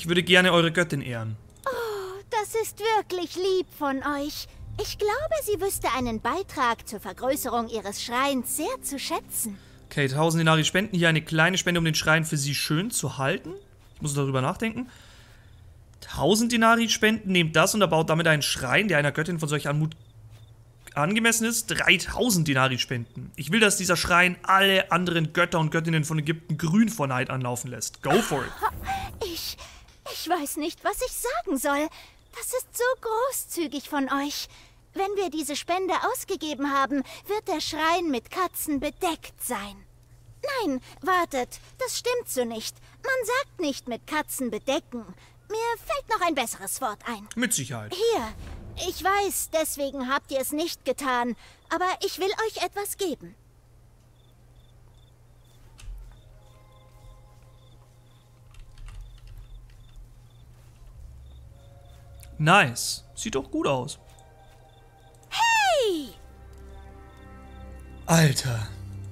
Ich würde gerne eure Göttin ehren. Oh, das ist wirklich lieb von euch. Ich glaube, sie wüsste einen Beitrag zur Vergrößerung ihres Schreins sehr zu schätzen. Okay, 1000 Denari spenden. Hier eine kleine Spende, um den Schrein für sie schön zu halten. Ich muss darüber nachdenken. 1000 Denari spenden, nehmt das und erbaut damit einen Schrein, der einer Göttin von solch Anmut angemessen ist. 3000 Denari spenden. Ich will, dass dieser Schrein alle anderen Götter und Göttinnen von Ägypten grün vor Neid anlaufen lässt. Go for it. Ich, ich weiß nicht, was ich sagen soll. Das ist so großzügig von euch. Wenn wir diese Spende ausgegeben haben, wird der Schrein mit Katzen bedeckt sein. Nein, wartet, das stimmt so nicht. Man sagt nicht mit Katzen bedecken. Mir fällt noch ein besseres Wort ein. Mit Sicherheit. Hier, ich weiß, deswegen habt ihr es nicht getan, aber ich will euch etwas geben. Nice. Sieht doch gut aus. Hey! Alter.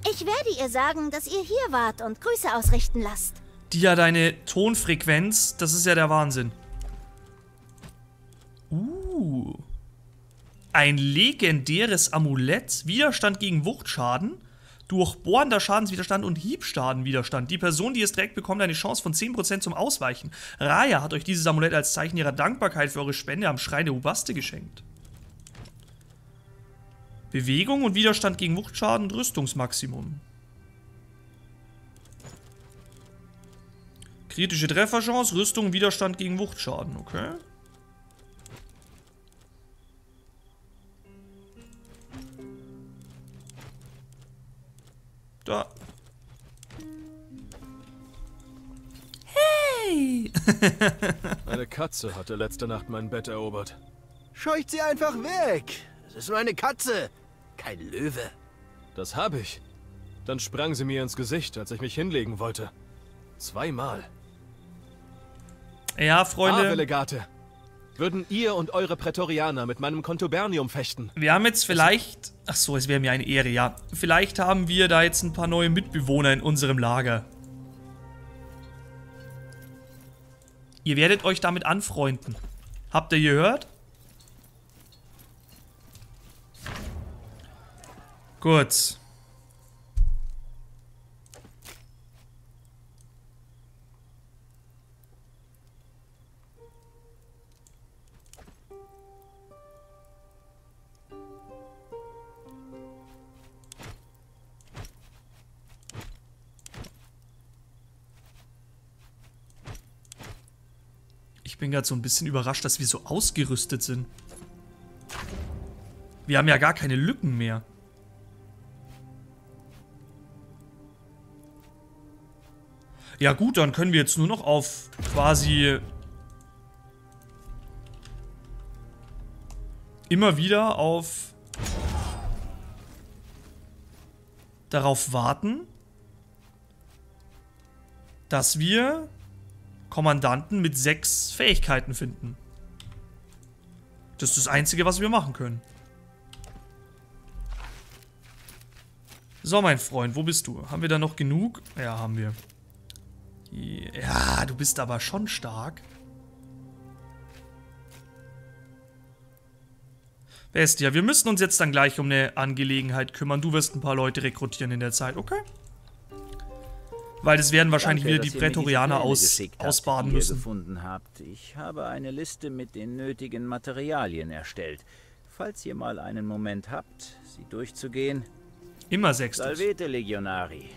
Ich werde ihr sagen, dass ihr hier wart und Grüße ausrichten lasst. Die ja deine Tonfrequenz, das ist ja der Wahnsinn. Uh. Ein legendäres Amulett. Widerstand gegen Wuchtschaden. Durchbohrender Schadenswiderstand und Hiebschadenwiderstand. Die Person, die es trägt, bekommt eine Chance von 10% zum Ausweichen. Raya hat euch dieses Amulett als Zeichen ihrer Dankbarkeit für eure Spende am Schrein der Ubaste geschenkt. Bewegung und Widerstand gegen Wuchtschaden und Rüstungsmaximum. Kritische Trefferchance, Rüstung Widerstand gegen Wuchtschaden, okay. Da. Hey! Eine Katze hatte letzte Nacht mein Bett erobert. Scheucht sie einfach weg. Es ist nur eine Katze, kein Löwe. Das habe ich. Dann sprang sie mir ins Gesicht, als ich mich hinlegen wollte. Zweimal. ja, Ah, Freunde. Relegate. Würden ihr und eure Prätorianer mit meinem Kontubernium fechten? Wir haben jetzt vielleicht. Ach so, es wäre mir eine Ehre, ja. Vielleicht haben wir da jetzt ein paar neue Mitbewohner in unserem Lager. Ihr werdet euch damit anfreunden. Habt ihr gehört? Gut. Bin gerade so ein bisschen überrascht, dass wir so ausgerüstet sind. Wir haben ja gar keine Lücken mehr. Ja gut, dann können wir jetzt nur noch auf quasi immer wieder auf darauf warten, dass wir Kommandanten mit sechs Fähigkeiten finden. Das ist das Einzige, was wir machen können. So, mein Freund, wo bist du? Haben wir da noch genug? Ja, haben wir. Ja, du bist aber schon stark. Bestia, wir müssen uns jetzt dann gleich um eine Angelegenheit kümmern. Du wirst ein paar Leute rekrutieren in der Zeit, okay? Weil das werden wahrscheinlich Danke, wieder die Prätorianer aus, ausbaden müssen. gefunden habt. Ich habe eine Liste mit den nötigen Materialien erstellt. Falls ihr mal einen Moment habt, sie durchzugehen. Immer sechstes. Salvete Legionari.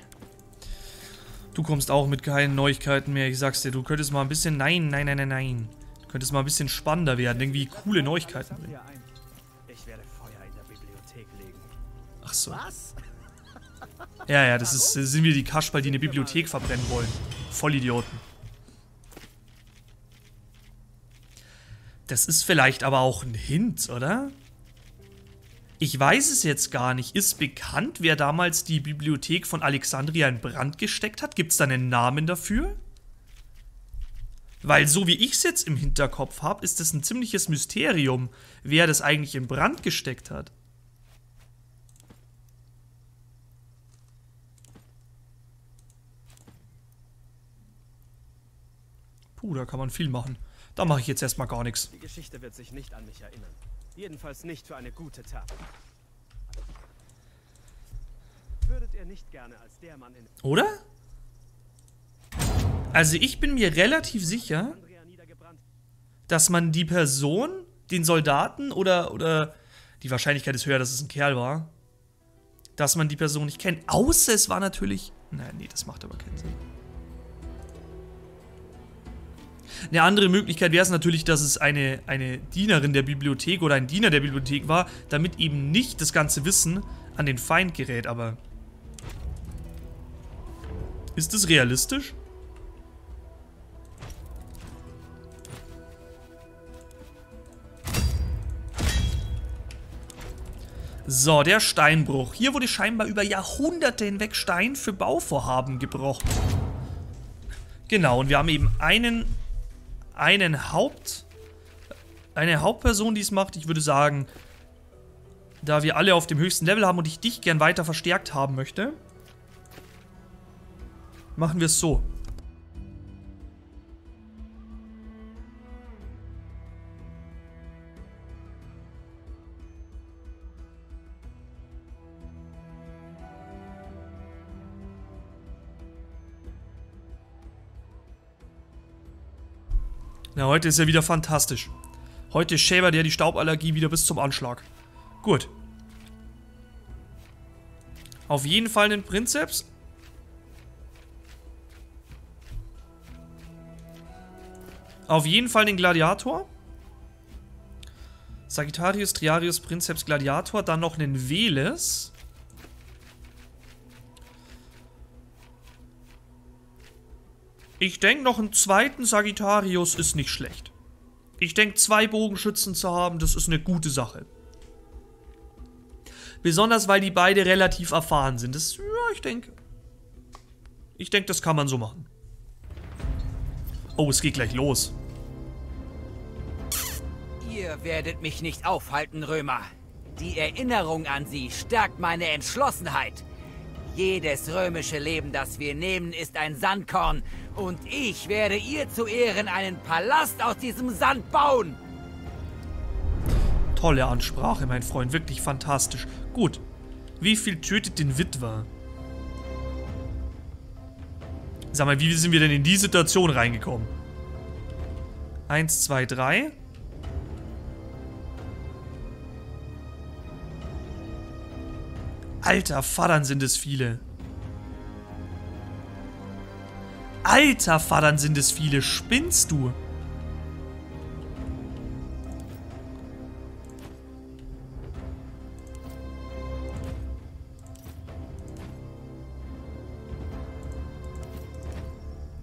Du kommst auch mit keinen Neuigkeiten mehr. Ich sag's dir, du könntest mal ein bisschen. Nein, nein, nein, nein, nein. Du könntest mal ein bisschen spannender werden. Irgendwie coole Neuigkeiten bringen. Ich werde Feuer in der Bibliothek legen. Ach so. Was? Ja, ja, das, ist, das sind wir die Kasperl, die eine Bibliothek verbrennen wollen. Vollidioten. Das ist vielleicht aber auch ein Hint, oder? Ich weiß es jetzt gar nicht. Ist bekannt, wer damals die Bibliothek von Alexandria in Brand gesteckt hat? Gibt es da einen Namen dafür? Weil so wie ich es jetzt im Hinterkopf habe, ist es ein ziemliches Mysterium, wer das eigentlich in Brand gesteckt hat. Puh, Uh, da kann man viel machen. Da mache ich jetzt erstmal gar nichts. Die Geschichte wird sich nicht an mich erinnern. Jedenfalls nicht für eine gute Tat. Würdet ihr nicht gerne als der Mann in Oder? Also ich bin mir relativ sicher, dass man die Person, den Soldaten oder, oder die Wahrscheinlichkeit ist höher, dass es ein Kerl war, dass man die Person nicht kennt. Außer es war natürlich... Nein, nee, das macht aber keinen Sinn. Eine andere Möglichkeit wäre es natürlich, dass es eine, eine Dienerin der Bibliothek oder ein Diener der Bibliothek war, damit eben nicht das ganze Wissen an den Feind gerät, aber... Ist das realistisch? So, der Steinbruch. Hier wurde scheinbar über Jahrhunderte hinweg Stein für Bauvorhaben gebrochen. Genau, und wir haben eben einen, einen Haupt, eine Hauptperson, die es macht. Ich würde sagen, da wir alle auf dem höchsten Level haben und ich dich gern weiter verstärkt haben möchte, machen wir es so. Na, heute ist ja wieder fantastisch. Heute schäbert ja die Stauballergie wieder bis zum Anschlag. Gut. Auf jeden Fall einen Prinzeps. Auf jeden Fall den Gladiator. Sagittarius, Triarius, Prinzeps, Gladiator. Dann noch einen Veles. Ich denke, noch einen zweiten Sagittarius ist nicht schlecht. Ich denke, zwei Bogenschützen zu haben, das ist eine gute Sache. Besonders, weil die beide relativ erfahren sind. Das, ja, ich denke. Ich denke, das kann man so machen. Oh, es geht gleich los. Ihr werdet mich nicht aufhalten, Römer. Die Erinnerung an sie stärkt meine Entschlossenheit. Jedes römische Leben, das wir nehmen, ist ein Sandkorn. Und ich werde ihr zu Ehren einen Palast aus diesem Sand bauen. Tolle Ansprache, mein Freund. Wirklich fantastisch. Gut. Wie viel tötet den Witwer? Sag mal, wie sind wir denn in die Situation reingekommen? Eins, zwei, drei. Alter, Vatern sind es viele. Alter, Vatern sind es viele. Spinnst du?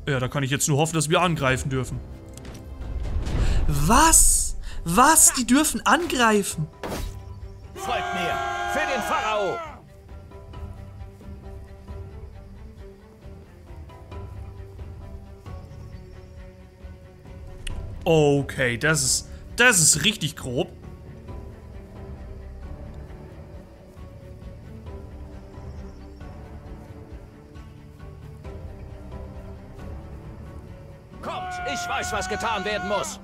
Ja, da kann ich jetzt nur hoffen, dass wir angreifen dürfen. Was? Was? Die dürfen angreifen? Okay, das ist, das ist richtig grob. Kommt, ich weiß, was getan werden muss.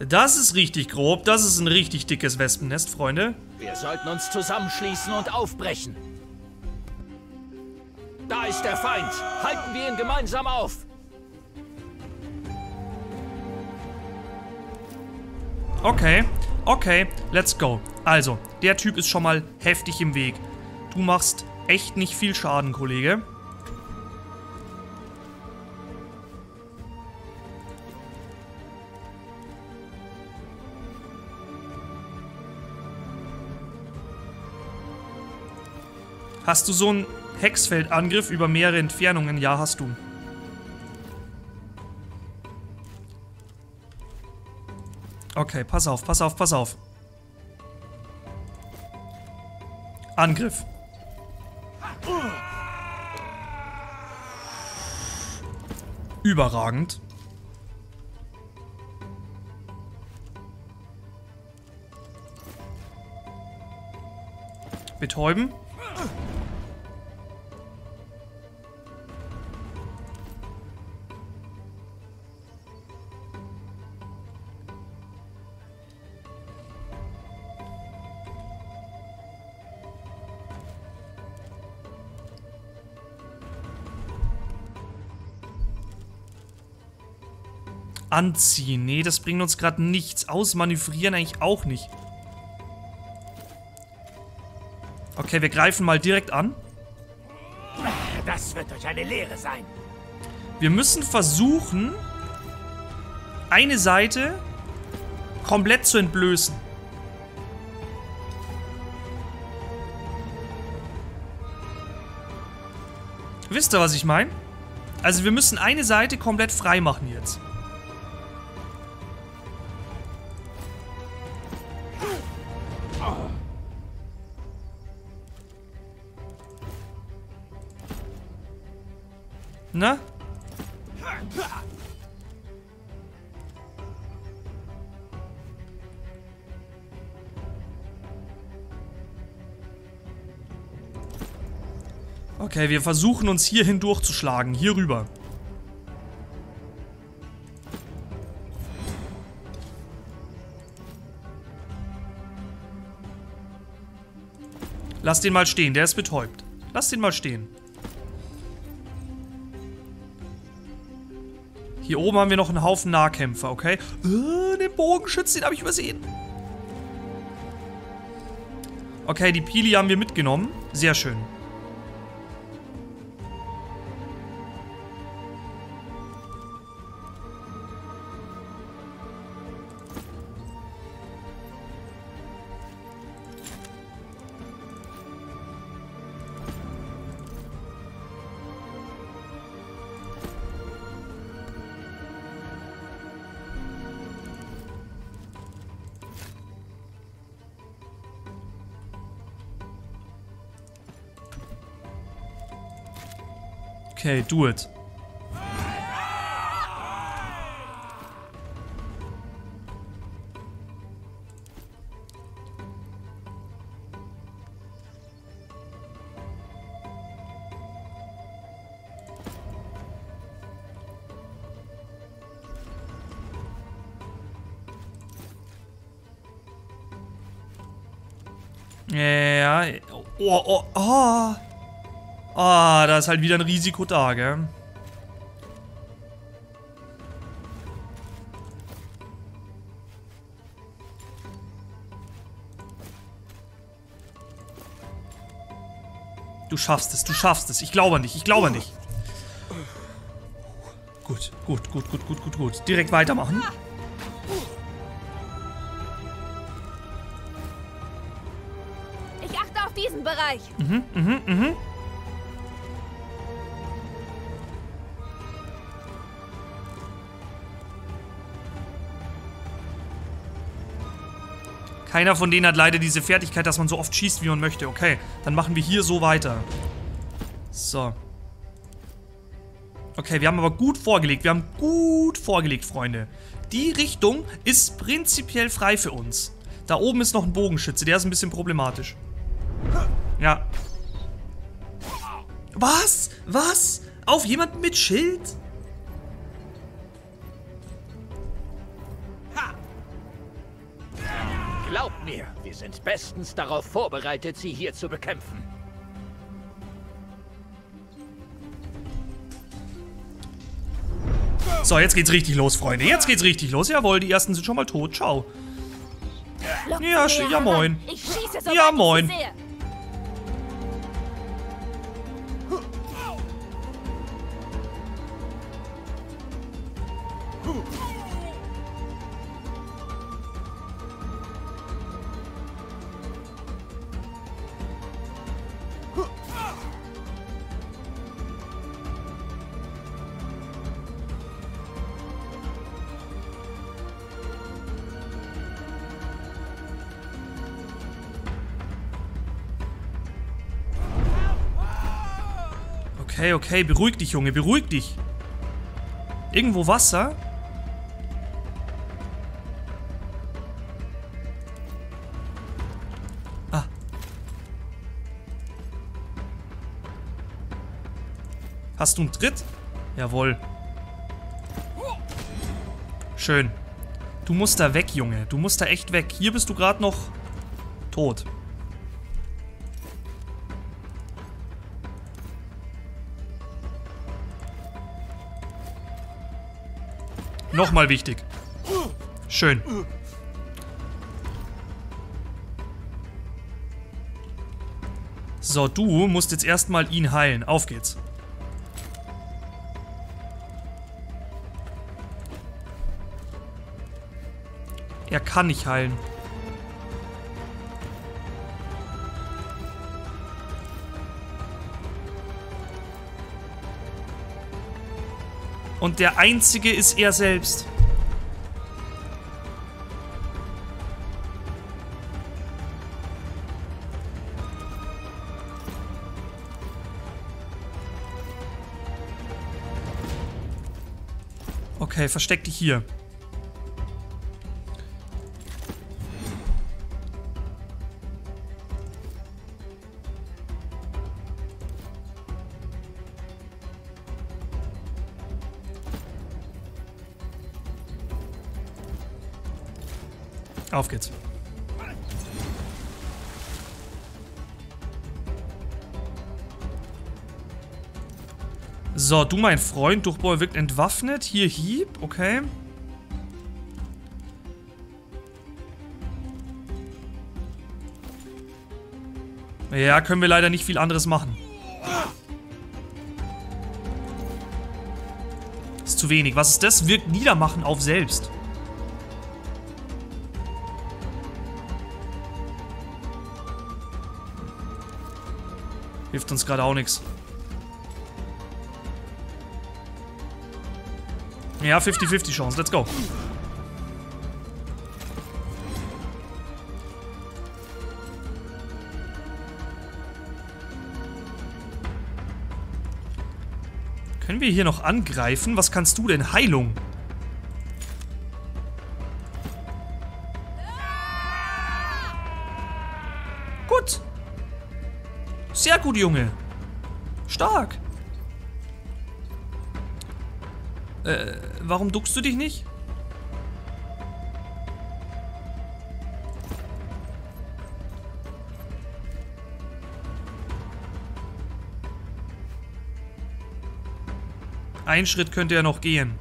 Das ist richtig grob. Das ist ein richtig dickes Wespennest, Freunde. Wir sollten uns zusammenschließen und aufbrechen. Da ist der Feind. Halten wir ihn gemeinsam auf. Okay, okay, let's go. Also, der Typ ist schon mal heftig im Weg. Du machst echt nicht viel Schaden, Kollege. Hast du so einen Hexfeldangriff über mehrere Entfernungen? Ja, hast du. Okay, pass auf, pass auf, pass auf. Angriff. Überragend. Betäuben. Anziehen. Nee, das bringt uns gerade nichts. Ausmanövrieren eigentlich auch nicht. Okay, wir greifen mal direkt an. Das wird euch eine Lehre sein. Wir müssen versuchen, eine Seite komplett zu entblößen. Wisst ihr, was ich meine? Also wir müssen eine Seite komplett frei machen jetzt. Okay, wir versuchen uns hierhin durchzuschlagen. Hier rüber. Lass den mal stehen, der ist betäubt. Lass den mal stehen. Hier oben haben wir noch einen Haufen Nahkämpfer, okay? Äh, den Bogenschütz, den habe ich übersehen. Okay, die Pili haben wir mitgenommen. Sehr schön. Okay, do it. Oh, oh, oh. Ah, da ist halt wieder ein Risiko da, gell? Du schaffst es, du schaffst es. Ich glaube an dich, ich glaube an dich. Gut, gut, gut, gut, gut, gut, gut. Direkt weitermachen. Ich achte auf diesen Bereich. Mhm, mhm, mhm. Keiner von denen hat leider diese Fertigkeit, dass man so oft schießt, wie man möchte. Okay, dann machen wir hier so weiter. So. Okay, wir haben aber gut vorgelegt. Wir haben gut vorgelegt, Freunde. Die Richtung ist prinzipiell frei für uns. Da oben ist noch ein Bogenschütze. Der ist ein bisschen problematisch. Ja. Was? Was? Auf jemanden mit Schild? Sind bestens darauf vorbereitet, sie hier zu bekämpfen. So, jetzt geht's richtig los, Freunde. Jetzt geht's richtig los. Jawohl, die ersten sind schon mal tot. Ciao. Ja, ja, moin. Ja, moin. Okay, okay, beruhig dich, Junge, beruhig dich. Irgendwo Wasser? Ah. Hast du einen Tritt? Jawohl. Schön. Du musst da weg, Junge. Du musst da echt weg. Hier bist du gerade noch tot. Nochmal wichtig. Schön. So, du musst jetzt erstmal ihn heilen. Auf geht's. Er kann nicht heilen. Und der Einzige ist er selbst. Okay, versteck dich hier. Auf geht's. So, du mein Freund, Durchbohr wirkt entwaffnet. Hier Hieb, okay. Ja, können wir leider nicht viel anderes machen. Ist zu wenig. Was ist das? Wirkt Niedermachen auf selbst. Hilft uns gerade auch nichts. Ja, 50-50 Chance. Let's go. Können wir hier noch angreifen? Was kannst du denn? Heilung. Junge. Stark. Äh, warum duckst du dich nicht? Ein Schritt könnte er noch gehen.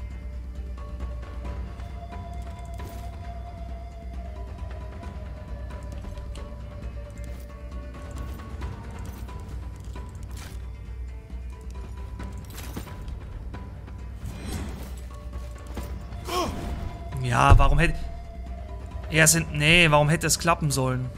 Ja, warum hätte... Er sind... Nee, warum hätte es klappen sollen?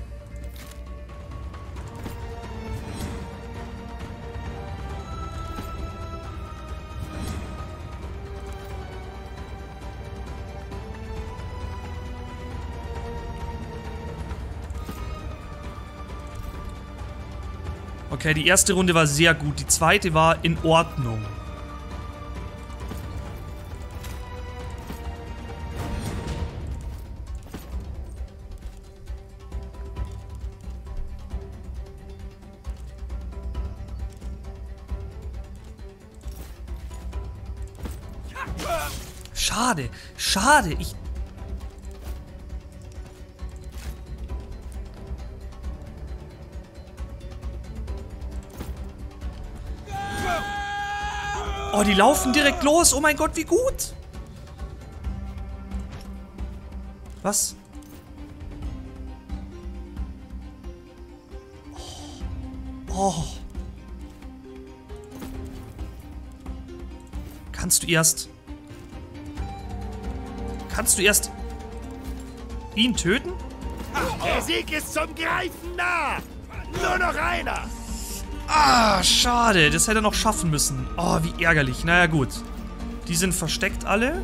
Okay, die erste Runde war sehr gut. Die zweite war in Ordnung. Schade, schade. Ich... Oh, die laufen direkt los. Oh mein Gott, wie gut. Was? Oh. oh. Kannst du erst... Kannst du erst... ihn töten? Der Sieg ist zum Greifen nah! Nur noch einer! Ah, schade. Das hätte er noch schaffen müssen. Oh, wie ärgerlich. Naja, gut. Die sind versteckt alle.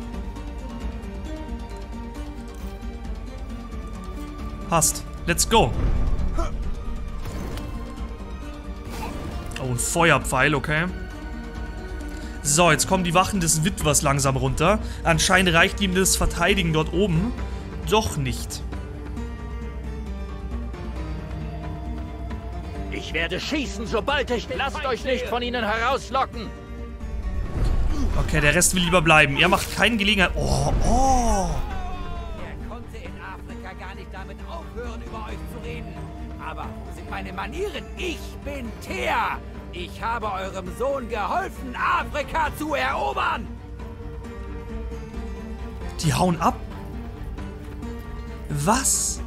Passt. Let's go. Oh, ein Feuerpfeil, okay. So, jetzt kommen die Wachen des Witwers langsam runter. Anscheinend reicht ihm das Verteidigen dort oben. Doch nicht. Ich werde schießen, sobald ich Lasst euch nicht von ihnen herauslocken. Okay, der Rest will lieber bleiben. Er macht keine Gelegenheit. Oh, oh. Er konnte in Afrika gar nicht damit aufhören, über euch zu reden. Aber wo sind meine Manieren? Ich bin Thea. Ich habe eurem Sohn geholfen, Afrika zu erobern. Die hauen ab. Was?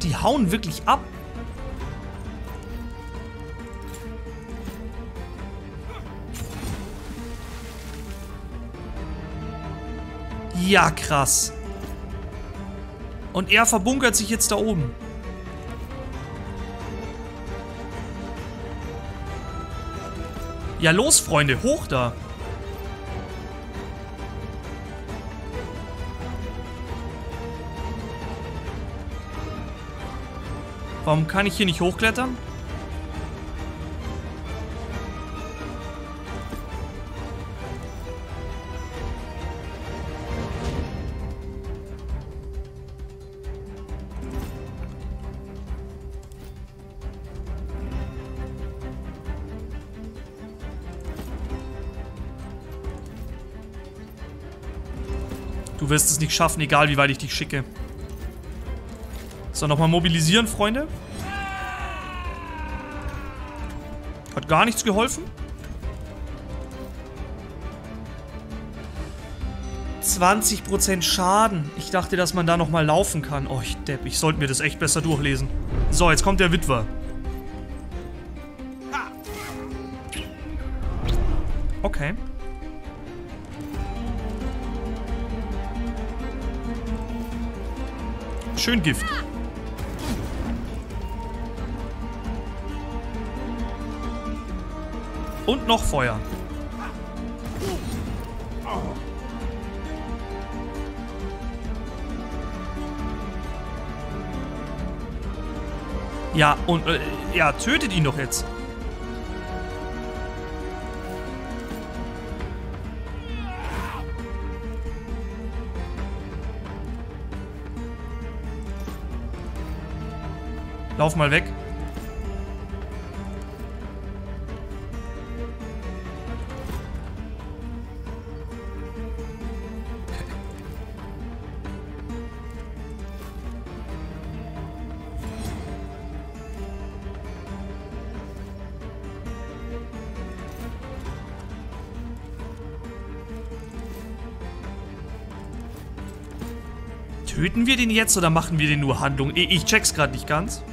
Die hauen wirklich ab. Ja, krass. Und er verbunkert sich jetzt da oben. Ja, los, Freunde, hoch da. Warum kann ich hier nicht hochklettern? Du wirst es nicht schaffen, egal wie weit ich dich schicke. So, nochmal mobilisieren, Freunde. Hat gar nichts geholfen. 20% Schaden. Ich dachte, dass man da nochmal laufen kann. Oh, ich Depp, ich sollte mir das echt besser durchlesen. So, jetzt kommt der Witwer. Okay. Schön Gift. Und noch Feuer. Ja, und äh, ja, tötet ihn doch jetzt. Lauf mal weg. Töten wir den jetzt oder machen wir den nur Handlung? Ich, check's gerade nicht ganz.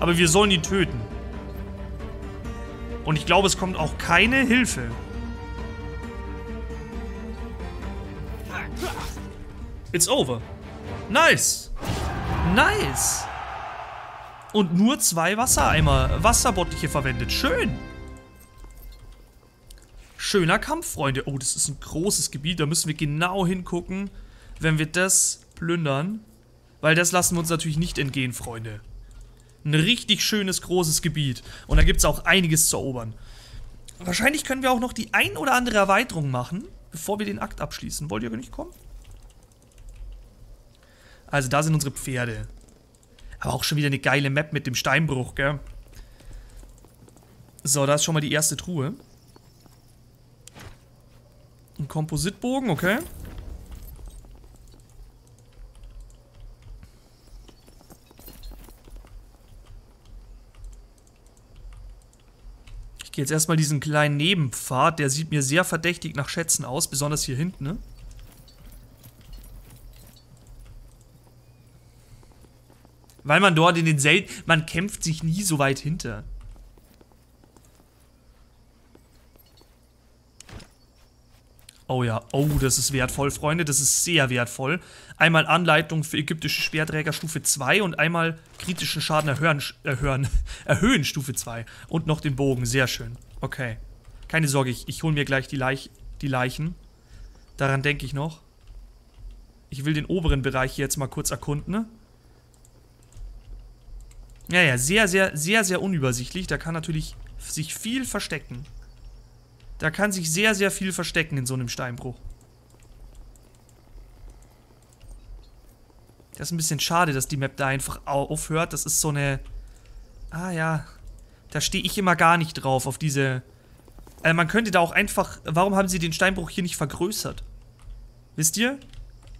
Aber wir sollen ihn töten. Und ich glaube, es kommt auch keine Hilfe. It's over. Nice. Nice. Und nur zwei Wassereimer, Wasserbottiche verwendet. Schön. Schöner Kampf, Freunde. Oh, das ist ein großes Gebiet. Da müssen wir genau hingucken, wenn wir das plündern. Weil das lassen wir uns natürlich nicht entgehen, Freunde. Ein richtig schönes, großes Gebiet. Und da gibt es auch einiges zu erobern. Wahrscheinlich können wir auch noch die ein oder andere Erweiterung machen, bevor wir den Akt abschließen. Wollt ihr nicht kommen? Also da sind unsere Pferde. Aber auch schon wieder eine geile Map mit dem Steinbruch, gell? So, da ist schon mal die erste Truhe. Ein Kompositbogen, okay. Gehe jetzt erstmal diesen kleinen Nebenpfad. Der sieht mir sehr verdächtig nach Schätzen aus, besonders hier hinten, ne? Weil man dort in den Selten... Man kämpft sich nie so weit hinter. Oh ja, oh, das ist wertvoll, Freunde, das ist sehr wertvoll. Einmal Anleitung für ägyptische Speerträger Stufe 2 und einmal kritischen Schaden erhöhen, erhöhen, erhöhen Stufe 2. Und noch den Bogen, sehr schön. Okay. Keine Sorge, ich, ich hole mir gleich die, Leich, die Leichen. Daran denke ich noch. Ich will den oberen Bereich jetzt mal kurz erkunden. Ne? Ja, ja, sehr, sehr, sehr, sehr unübersichtlich. Da kann natürlich sich viel verstecken. Da kann sich sehr, sehr viel verstecken in so einem Steinbruch. Das ist ein bisschen schade, dass die Map da einfach aufhört. Das ist so eine... Ah ja. Da stehe ich immer gar nicht drauf, auf diese... Äh, man könnte da auch einfach... Warum haben sie den Steinbruch hier nicht vergrößert? Wisst ihr?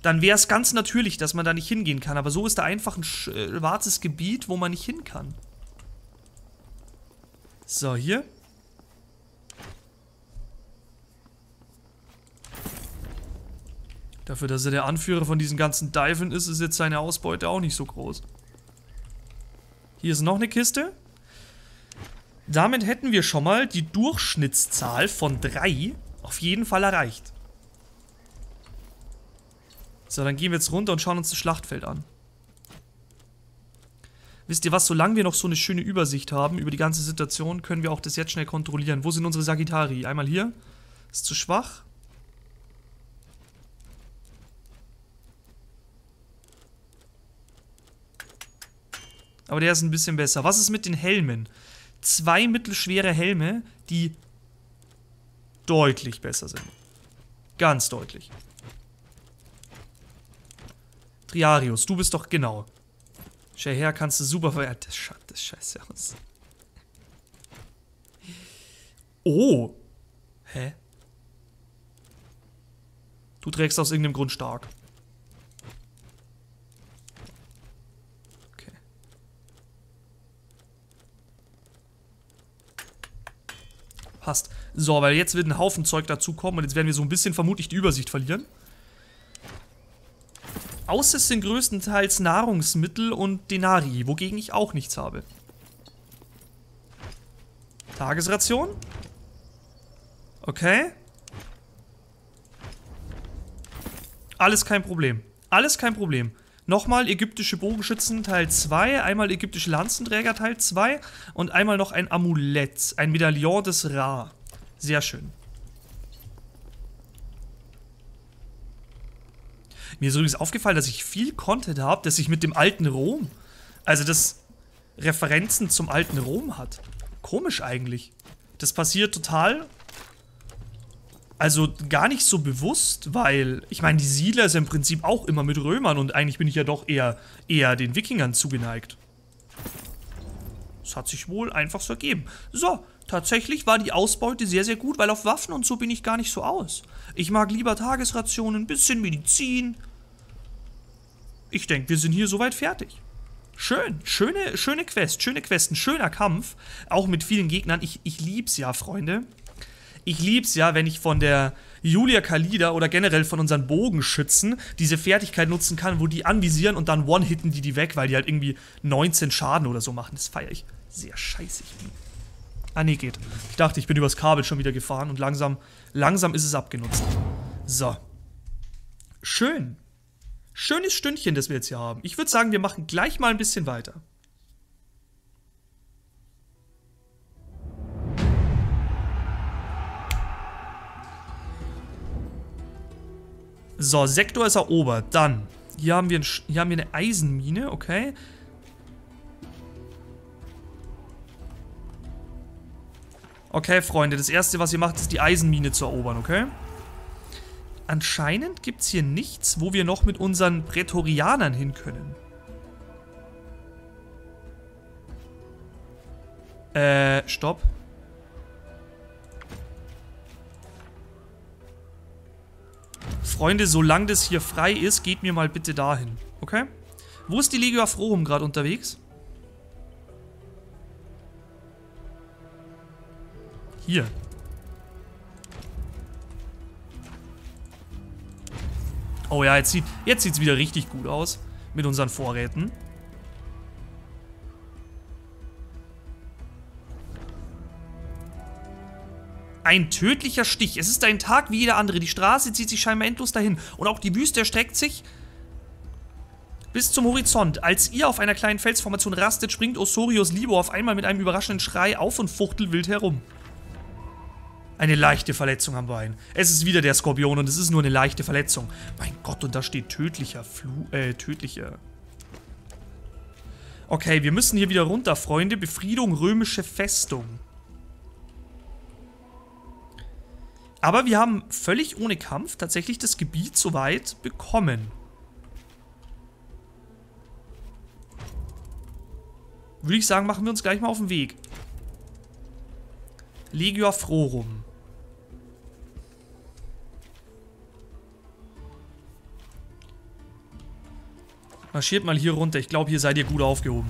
Dann wäre es ganz natürlich, dass man da nicht hingehen kann. Aber so ist da einfach ein äh, schwarzes Gebiet, wo man nicht hin kann. So, hier. Dafür, dass er der Anführer von diesen ganzen Diven ist, ist jetzt seine Ausbeute auch nicht so groß. Hier ist noch eine Kiste. Damit hätten wir schon mal die Durchschnittszahl von 3 auf jeden Fall erreicht. So, dann gehen wir jetzt runter und schauen uns das Schlachtfeld an. Wisst ihr was, solange wir noch so eine schöne Übersicht haben über die ganze Situation, können wir auch das jetzt schnell kontrollieren. Wo sind unsere Sagittari? Einmal hier. Ist zu schwach. Aber der ist ein bisschen besser. Was ist mit den Helmen? Zwei mittelschwere Helme, die deutlich besser sind. Ganz deutlich. Triarius, du bist doch genau. Schau her, kannst du super ver... Das schaut das scheiße aus. Oh. Hä? Du trägst aus irgendeinem Grund stark. Passt. So, weil jetzt wird ein Haufen Zeug dazukommen und jetzt werden wir so ein bisschen vermutlich die Übersicht verlieren. Außer es sind größtenteils Nahrungsmittel und Denari, wogegen ich auch nichts habe. Tagesration? Okay. Alles kein Problem. Alles kein Problem. Nochmal ägyptische Bogenschützen Teil 2, einmal ägyptische Lanzenträger Teil 2 und einmal noch ein Amulett, ein Medaillon des Ra. Sehr schön. Mir ist übrigens aufgefallen, dass ich viel Content habe, das sich mit dem alten Rom, also das Referenzen zum alten Rom hat. Komisch eigentlich. Das passiert total, also gar nicht so bewusst, weil ich meine, die Siedler sind im Prinzip auch immer mit Römern und eigentlich bin ich ja doch eher, eher den Wikingern zugeneigt. Das hat sich wohl einfach so ergeben. So, tatsächlich war die Ausbeute sehr, sehr gut, weil auf Waffen und so bin ich gar nicht so aus. Ich mag lieber Tagesrationen, ein bisschen Medizin. Ich denke, wir sind hier soweit fertig. Schön, schöne, schöne Quest, schöne Quest, ein schöner Kampf, auch mit vielen Gegnern. Ich, ich lieb's ja, Freunde. Ich lieb's ja, wenn ich von der Julia Kalida oder generell von unseren Bogenschützen diese Fertigkeit nutzen kann, wo die anvisieren und dann one-hitten die die weg, weil die halt irgendwie 19 Schaden oder so machen. Das feiere ich. Sehr scheiße. Ah, nee, geht. Ich dachte, ich bin übers Kabel schon wieder gefahren und langsam, langsam ist es abgenutzt. So. Schön. Schönes Stündchen, das wir jetzt hier haben. Ich würde sagen, wir machen gleich mal ein bisschen weiter. So, Sektor ist erobert. Dann, hier haben wir, ein, hier haben wir eine Eisenmine, okay. Okay, Freunde, das erste, was ihr macht, ist die Eisenmine zu erobern, okay? Anscheinend gibt es hier nichts, wo wir noch mit unseren Prätorianern hin können. Äh, stopp. Freunde, solange das hier frei ist, geht mir mal bitte dahin. Okay? Wo ist die Legio Afrorum gerade unterwegs? Hier. Oh ja, jetzt sieht jetzt sieht's wieder richtig gut aus mit unseren Vorräten. Ein tödlicher Stich. Es ist ein Tag wie jeder andere. Die Straße zieht sich scheinbar endlos dahin. Und auch die Wüste erstreckt sich bis zum Horizont. Als ihr auf einer kleinen Felsformation rastet, springt Osorios Libo auf einmal mit einem überraschenden Schrei auf und fuchtelt wild herum. Eine leichte Verletzung am Bein. Es ist wieder der Skorpion und es ist nur eine leichte Verletzung. Mein Gott, und da steht tödlicher Flu... Äh, tödlicher... Okay, wir müssen hier wieder runter, Freunde. Befriedung römische Festung. Aber wir haben völlig ohne Kampf tatsächlich das Gebiet soweit bekommen. Würde ich sagen, machen wir uns gleich mal auf den Weg. Legio Afrorum. Marschiert mal hier runter. Ich glaube, hier seid ihr gut aufgehoben.